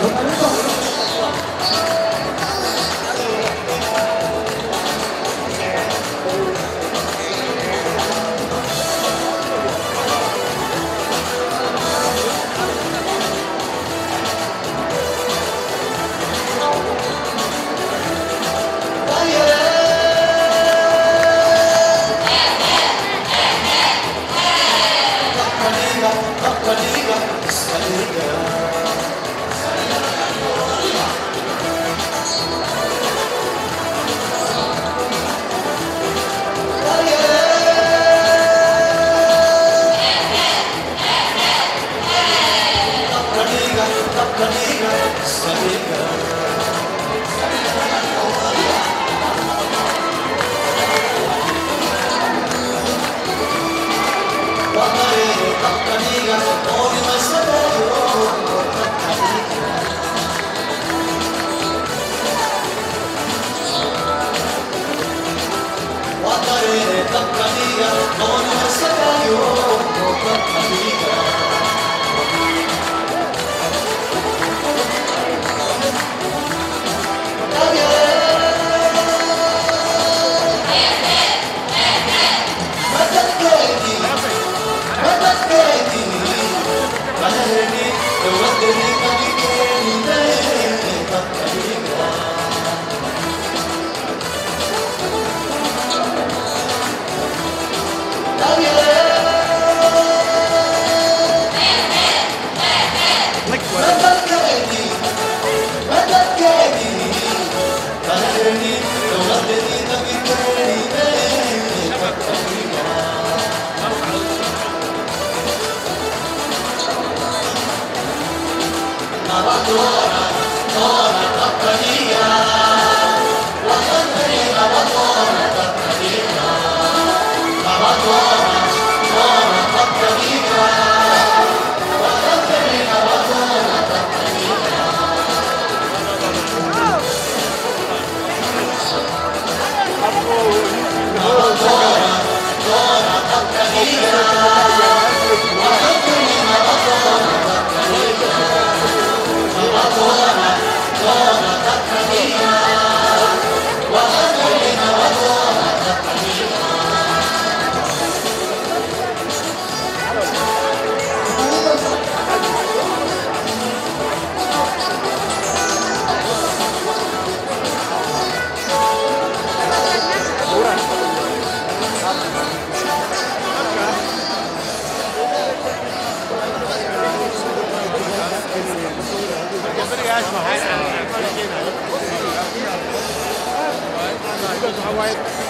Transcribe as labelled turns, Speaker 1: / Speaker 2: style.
Speaker 1: Thank you.
Speaker 2: Tora, Tora. open circle.
Speaker 1: الفوائد